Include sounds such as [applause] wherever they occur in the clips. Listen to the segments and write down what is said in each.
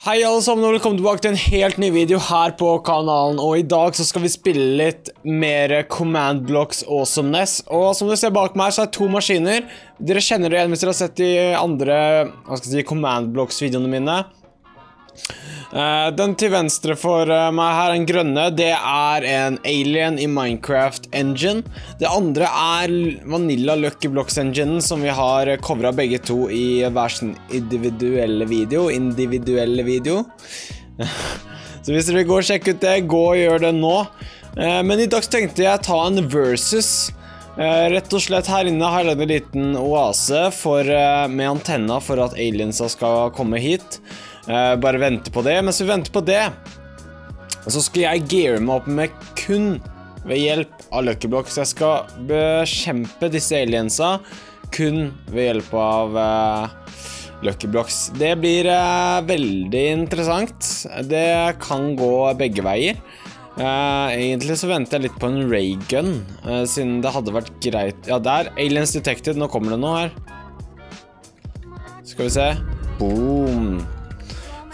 Hei alle sammen og velkommen tilbake til en helt ny video her på kanalen. Og i dag så skal vi spille litt mer Command Blocks Awesomeness. Og som dere ser bak meg så er det to maskiner. Dere kjenner det igjen hvis dere har sett de andre hva skal jeg si, Command Blocks videoene mine Den til venstre for eh, meg her, den grønne, det er en alien i Minecraft engine. Det andre er Vanilla Lucky Blocks engine som vi har covra begge to i hver sin individuelle video Individuelle video. [laughs] Så hvis dere vil gå og sjekke ut det, gå og gjør det nå. Eh, Men i dag tenkte jeg ta en versus. Eh, rett og slett her inne har jeg lagd en liten oase for, eh, med antenna for at aliensa skal komme hit. Eh, bare vente på det. Mens vi venter på det, så skal jeg geare meg opp med kun ved hjelp av Lucky Blocks. Jeg skal bekjempe disse aliensa kun ved hjelp av eh, Lucky Blocks. Det blir eh, veldig interessant. Det kan gå begge veier. Egentlig så venter jeg litt på en raygun, uh, siden det hadde vært greit Ja, der! Aliens detected. Nå kommer det noe her. Skal vi se. Boom.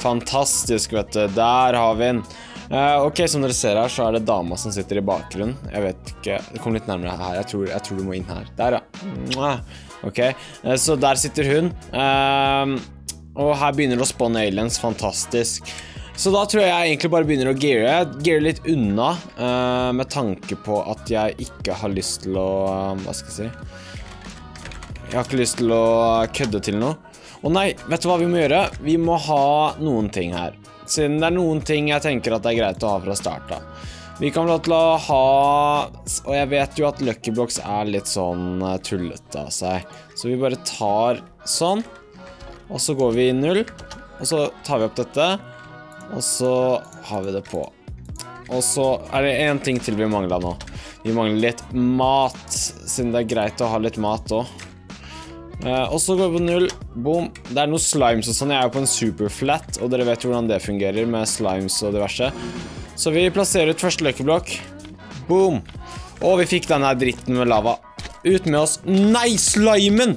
Fantastisk, vet du. Der har vi den. Eh, ok, som dere ser her, så er det dama som sitter i bakgrunnen. Jeg vet ikke kom litt nærmere her. Jeg tror, jeg tror du må inn her. Der, ja. Ok, eh, så der sitter hun. Eh, og her begynner det å spawne aliens. Fantastisk. Så da tror jeg jeg egentlig bare begynner å geare. Geare litt unna, eh, med tanke på at jeg ikke har lyst til å Hva skal jeg si? Jeg har ikke lyst til å kødde til noe. Å nei, vet du hva vi må gjøre? Vi må ha noen ting her. Siden det er noen ting jeg tenker at det er greit å ha fra start av. Vi kan vel å ha Og jeg vet jo at Lucky Blocks er litt sånn tullet tullete av seg. Så vi bare tar sånn. Og så går vi i null. Og så tar vi opp dette. Og så har vi det på. Og så er det én ting til vi mangler nå. Vi mangler litt mat, siden det er greit å ha litt mat òg. Eh, og så går vi på null. Boom. Det er noe slimes og sånn. Jeg er jo på en superflat, og dere vet hvordan det fungerer med slimes og diverse. Så vi plasserer ut første løkkeblokk. Boom. Og vi fikk denne dritten med lava. Ut med oss. Nei, slimen!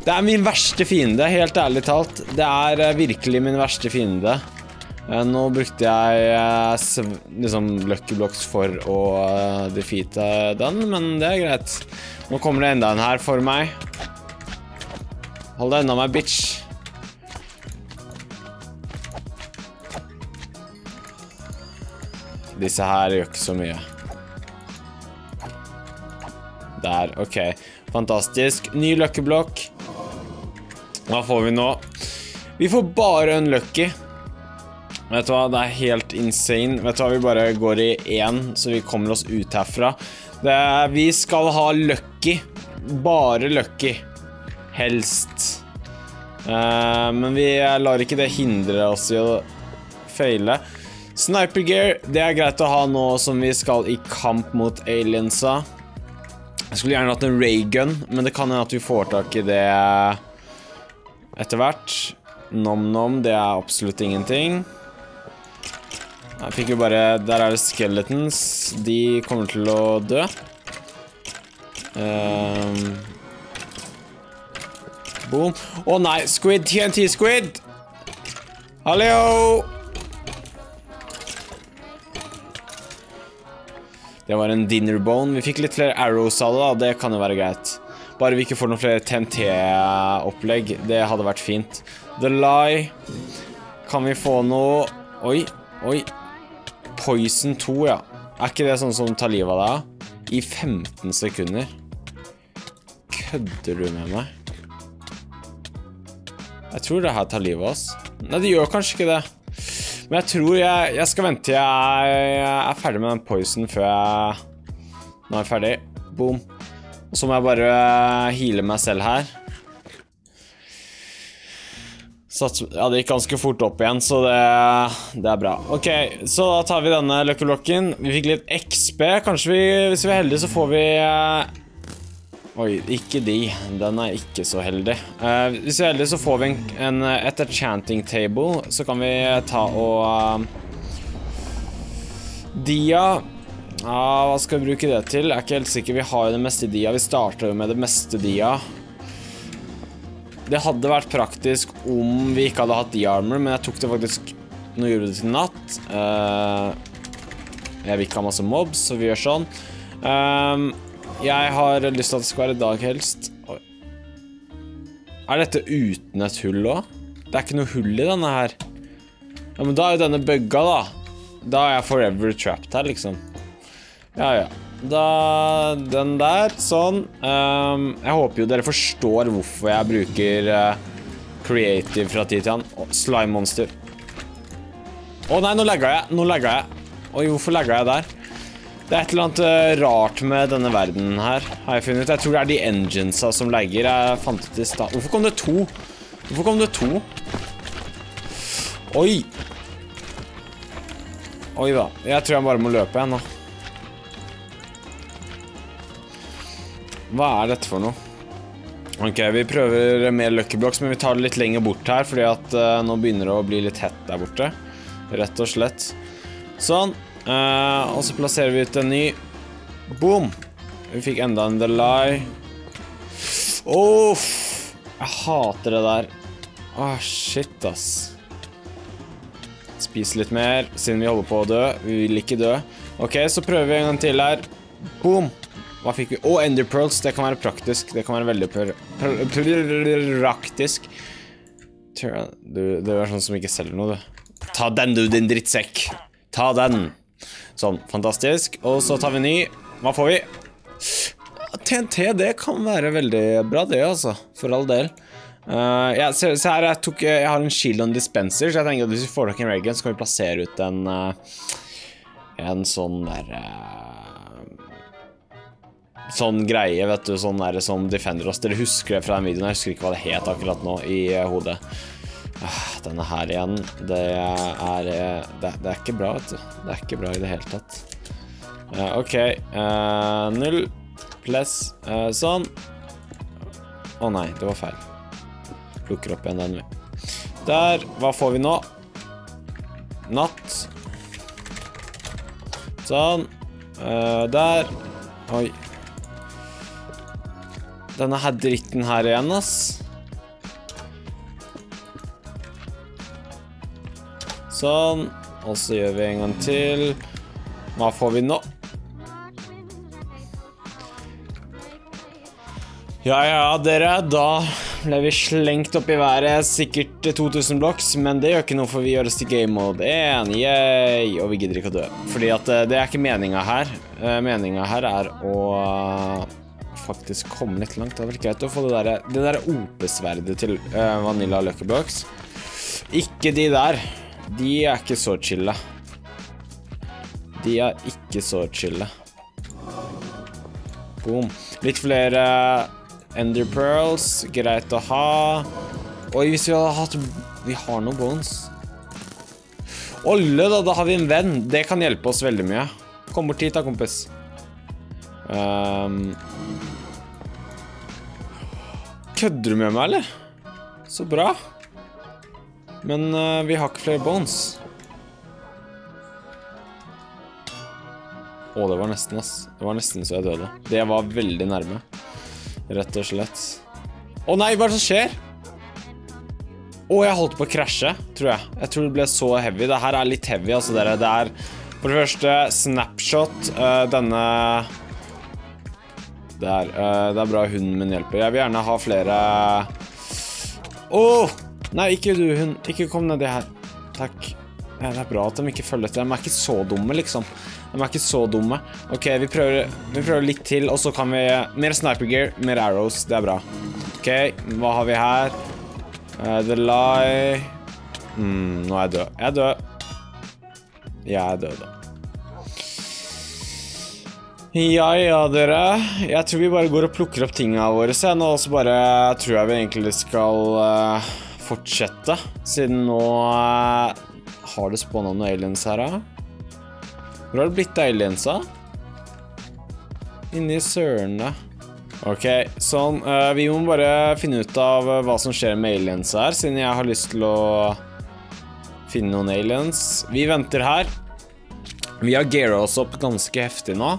Det er min verste fiende, helt ærlig talt. Det er eh, virkelig min verste fiende. Eh, Nå brukte jeg liksom Lucky for å defeate den, men det er greit. Nå kommer det enda en her for meg. Hold deg unna meg, bitch. Disse her gjør ikke så mye. Der, ok. Fantastisk. Ny løkkeblokk. Hva får vi nå? Vi får bare en løkke. Vet du hva, det er helt insane. Vet du hva, vi bare går i én, så vi kommer oss ut herfra. Er, vi skal ha Lucky. Bare Lucky. Helst. Eh, men vi lar ikke det hindre oss i å feile. Sniper gear, det er greit å ha nå som vi skal i kamp mot aliensa. Jeg skulle gjerne hatt en raygun, men det kan hende at vi får tak i det etter hvert. Nom-nom, det er absolutt ingenting. Jeg fikk jo bare Der er det skeletons. De kommer til å dø. Ehm. Boom. Å nei! Squid! TNT Squid! Hallo! Det var en dinner bone. Vi fikk litt flere arrows av det, da. Det kan jo være greit. Bare vi ikke får noen flere TNT-opplegg. Det hadde vært fint. The Lie. Kan vi få noe Oi, oi. Poison 2, ja. Er ikke det sånn som tar livet av deg? I 15 sekunder. Kødder du med meg? Jeg tror det her tar livet av oss. Nei, det gjør kanskje ikke det. Men jeg tror jeg, jeg skal vente til jeg er ferdig med den poison før jeg Nå er jeg ferdig. Boom. Og så må jeg bare heale meg selv her. Ja, det gikk ganske fort opp igjen, så det, det er bra. Ok, så da tar vi denne løkkeblokken. Vi fikk litt XP. Kanskje vi, hvis vi er heldige, så får vi eh, Oi, ikke de. Den er ikke så heldig. Uh, hvis vi er heldige, så får vi en, en, et enchanting table. Så kan vi ta og uh, Dia ja, Hva skal vi bruke det til? Jeg er ikke helt sikker. Vi har jo det meste dia. Vi starter jo med det meste dia. Det hadde vært praktisk om vi ikke hadde hatt D-armor, men jeg tok det faktisk Nå gjorde vi det til natt. Uh, jeg vil ikke ha masse mobs, så vi gjør sånn. Um, jeg har lyst til at det skal være dag helst. Oi. Er dette uten et hull òg? Det er ikke noe hull i denne her. Ja, men da er jo denne bugga, da. Da er jeg forever trapped her, liksom. Ja, ja. Da Den der, sånn. Um, jeg håper jo dere forstår hvorfor jeg bruker uh, creative fra tid til annen. Slime monster. Å nei, nå lagga jeg. Nå lagga jeg. Oi, hvorfor lagga jeg der? Det er et eller annet uh, rart med denne verden her, har jeg funnet ut. Jeg tror det er de enginesa som lagger. Jeg fant ut i stad. Hvorfor kom det to? Hvorfor kom det to? Oi! Oi da. Jeg tror jeg bare må løpe igjen nå. Hva er dette for noe? Ok, vi prøver mer Lucky Blocks, men vi tar det litt lenger bort her, fordi at uh, nå begynner det å bli litt hett der borte. Rett og slett. Sånn. Uh, og så plasserer vi ut en ny. Boom! Vi fikk enda en delay. Uff! Jeg hater det der. Åh, oh, shit, ass. Spis litt mer, siden vi holder på å dø. Vi vil ikke dø. Ok, så prøver vi en gang til her. Boom! Hva fikk vi? Å, oh, Ender Pearls. Det kan være praktisk. Det kan være veldig praktisk. Du, det er sånn som ikke selger noe, du. Ta den, du, din drittsekk. Ta den. Sånn, fantastisk. Og så tar vi ny. Hva får vi? TNT, det kan være veldig bra det, altså. For all del. Uh, ja, se, se, her, jeg, tok, jeg har en shield on dispenser, så jeg tenker at hvis vi får tak i en Reagan, så kan vi plassere ut en uh, En sånn der uh, Sånn greie, vet du, sånn der som defender oss. Dere husker det fra den videoen, jeg husker ikke hva det het akkurat nå i hodet. Ah, denne her igjen, det er, det, det, er ikke bra, vet du. Det er ikke bra i det hele tatt. Uh, ok, uh, null Pless. uh, sånn. Å oh, nei, det var feil. Plukker opp igjen den, vi. Der, hva får vi nå? Natt. Sånn. der. Oi. Denne her dritten her igjen, ass. Sånn. Og så gjør vi en gang til. Hva får vi nå? Ja, ja, dere. Da ble vi slengt opp i været. Sikkert 2000 blocks, men det gjør ikke noe, for vi gjør oss til game mode 1. Yay! Og vi gidder ikke å dø. Fordi at eh, det er ikke meninga her. Meningen meninga her er å faktisk komme litt langt. Det hadde vært greit å få det der, det der OP-sverdet til Vanilla Lucky Blocks. Ikke de der. De er ikke så chille. De er ikke så chille. Boom. Litt flere Ender Pearls. Greit å ha. Oi, hvis vi hadde hatt Vi har noen bones. Olle, da. Da har vi en venn. Det kan hjelpe oss veldig mye. Kom bort hit, da, kompis. Um. Kødder du med meg, eller? Så bra. Men uh, vi har ikke flere bones. Å, det var nesten, ass. Det var nesten så jeg døde. Det var veldig nærme. Rett og slett. Å nei, hva er det som skjer? Å, jeg holdt på å krasje, tror jeg. Jeg tror det ble så heavy. Det her er litt heavy, altså, dere. Det er for det første snapshot. Uh, denne Der. Uh, det er bra hunden min hjelper. Jeg vil gjerne ha flere Åh! Oh! Nei, ikke du, hun. Ikke kom nedi her. Takk. Det er bra at de ikke følger etter. De er ikke så dumme, liksom. De er ikke så dumme. Ok, vi prøver, vi prøver litt til, og så kan vi Mer sniper gear, mer arrows. Det er bra. Ok, hva har vi her? Uh, the lie mm, Nå er jeg død. Jeg er død. Jeg er død, da. Ja, ja, dere. Jeg tror vi bare går og plukker opp tingene våre sen, og så bare tror jeg vi egentlig skal uh, fortsette, siden nå uh, har det spawna noen aliens her, da. Hvor har det blitt av aliensa? Inni sørene. Ok, sånn. Uh, vi må bare finne ut av uh, hva som skjer med aliens her, siden jeg har lyst til å finne noen aliens. Vi venter her. Vi har geara oss opp ganske heftig nå.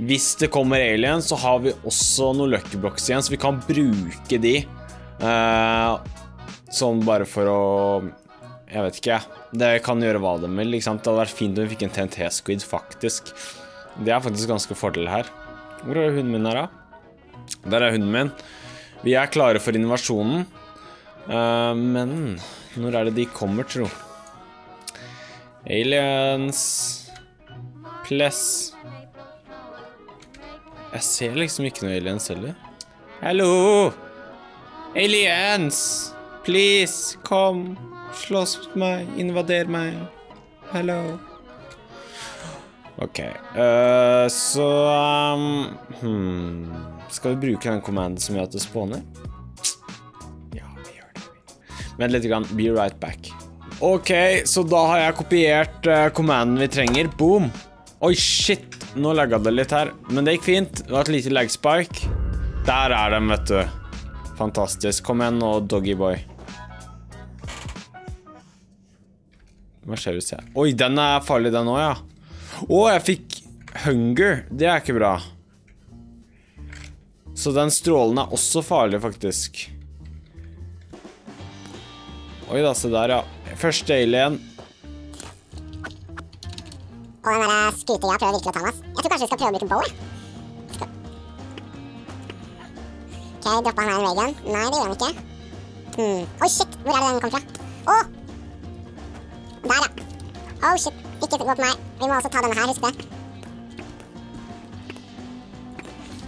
Hvis det kommer aliens, så har vi også noen lucky blocks igjen, så vi kan bruke de Eh, sånn bare for å Jeg vet ikke. Det kan gjøre hva de vil. ikke sant? Det hadde vært fint om vi fikk en TNT-squid, faktisk. Det er faktisk ganske fordel her. Hvor er hunden min her, da? Der er hunden min. Vi er klare for invasjonen. Uh, men når er det de kommer, tro? Aliens Pless Jeg ser liksom ikke noe aliens heller. Hallo! Aliens! Please, kom. Slåss mot meg. Invader meg. Hello. OK. Uh, så um, hmm. Skal vi bruke den commanden som gjør at det spawner? Ja, vi gjør det. Vent litt. Grann. Be right back. OK, så da har jeg kopiert uh, commanden vi trenger. Boom. Oi, shit. Nå lagga det litt her. Men det gikk fint. Det var et lite leg spike. Der er de, vet du. Fantastisk. Kom igjen nå, doggyboy. Hvis jeg Oi, den er farlig, den òg, ja. Å, jeg fikk hunger. Det er ikke bra. Så den strålen er også farlig, faktisk. Oi da, se der, ja. Første alien. Og den der skrytinga prøver virkelig å ta meg. ass. Jeg tror kanskje vi skal prøve å bruke bow. jeg. Ok, droppa han her en raygun? Nei, det gjør han ikke. Hmm. Oi, shit! Hvor er det den kom fra? Oh, shit. Ikke gå på meg. Vi må også ta denne her, husk det.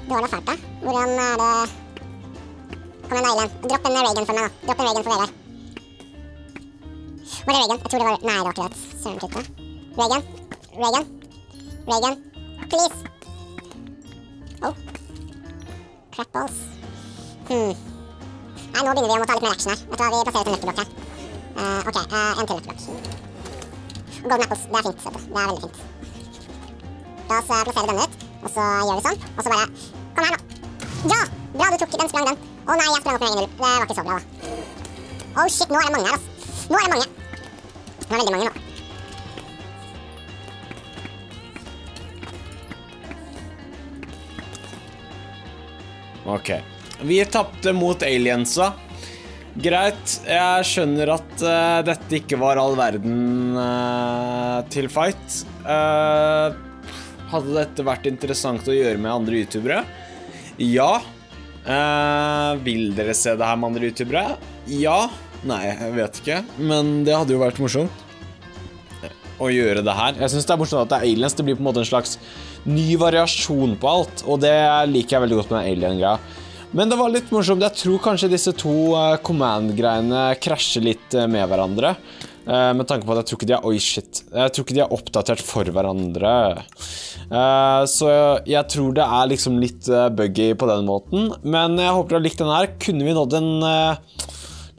Det var da fælt, da. Hvordan er det Kom igjen, alien. Dropp en Reagan for meg, da. Dropp en Reagan for Vegard. Hvor er Reagan? Jeg tror det var Nei, det var ikke det. Søren tytte. Reagan. Reagan. Reagan. Please. Oh. Crap balls. Hmm. Nei, nå begynner vi å ta litt mer action her. Vet du hva, vi plasserer til nøkkelblokk her. Eh, ok, uh, en til nøkkelblokk. Golden apples. Det er fint. Det er veldig fint. La oss eh, plassere denne ut, og så gjør vi sånn. Og så bare Kom her, nå. Ja! Bra, du tok den. Sprang den. Å nei, jeg sprang opp med egen null. Det var ikke så bra, da. Oh shit, nå er det mange her, altså. Nå er det mange. Det er veldig mange nå. Ok. Vi tapte mot aliensa. Greit. Jeg skjønner at uh, dette ikke var all verden uh, til fight. Uh, hadde dette vært interessant å gjøre med andre youtubere? Ja. Vil dere se det her med andre youtubere? Ja. Nei, jeg vet ikke. Men det hadde jo vært morsomt å gjøre det her. Jeg synes det er morsomt at det er aliens. Det blir på en måte en slags ny variasjon på alt, og det liker jeg veldig godt med den alien-greia. Men det var litt morsomt. Jeg tror kanskje disse to eh, command-greiene krasjer litt eh, med hverandre. Eh, med tanke på at jeg tror ikke de er Oi, shit. Jeg tror ikke de er oppdatert for hverandre. Så jeg tror det er liksom litt buggy på den måten. Men jeg håper du har likt denne her. Kunne vi nådd en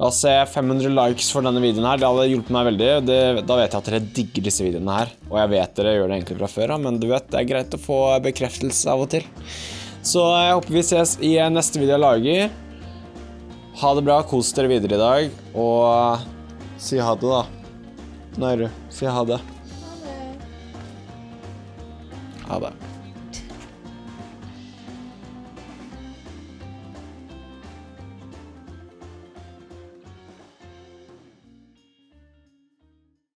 La oss se 500 likes for denne videoen her. Det hadde hjulpet meg veldig. Det, da vet jeg at dere digger disse videoene her. Og jeg vet dere gjør det egentlig fra før av, men du vet, det er greit å få bekreftelse av og til. Så jeg håper vi ses i neste video jeg lager. Ha det bra, kos dere videre i dag, og si ha det, da. Nairu, si ha det. Ha det.